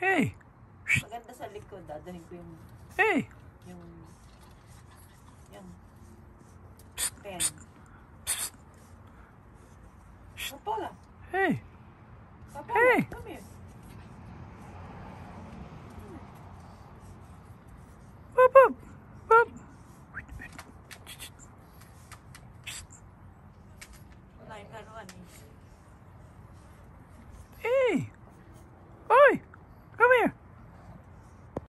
Hey! Maganda sa likod. Dadahin ko yung, Hey! yung, yung pen. Papola. Hey! Papola. Hey. Come here. Whoop, whoop. Wala yung eh.